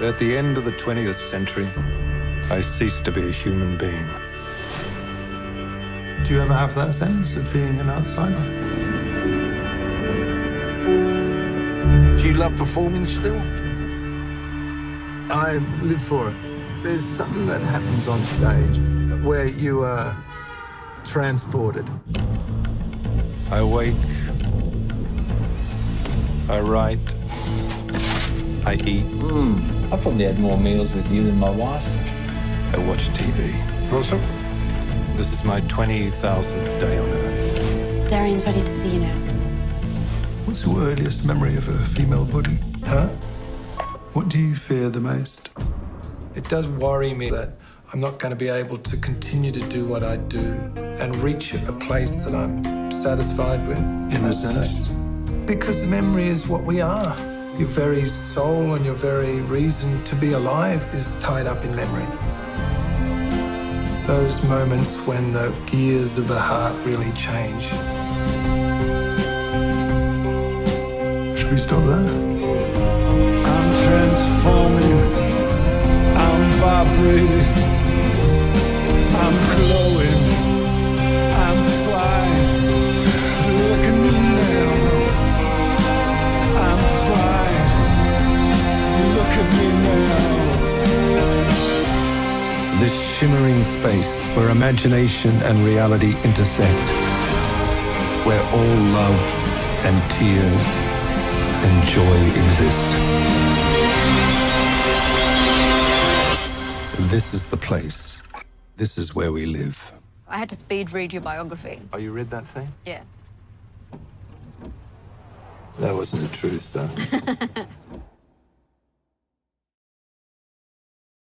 At the end of the 20th century, I ceased to be a human being. Do you ever have that sense of being an outsider? Do you love performing still? I live for it. There's something that happens on stage where you are transported. I wake. I write. I eat. Hmm. I probably had more meals with you than my wife. I watch TV. Awesome. This is my 20,000th day on Earth. Darian's ready to see you now. What's your earliest memory of a female body? Huh? What do you fear the most? It does worry me that I'm not going to be able to continue to do what I do and reach a place that I'm satisfied with. In a sense? Because memory is what we are. Your very soul and your very reason to be alive is tied up in memory. Those moments when the gears of the heart really change. Should we stop there? I'm transforming, This shimmering space where imagination and reality intersect, where all love and tears and joy exist. This is the place. This is where we live. I had to speed read your biography. Oh, you read that thing? Yeah. That wasn't the truth, though.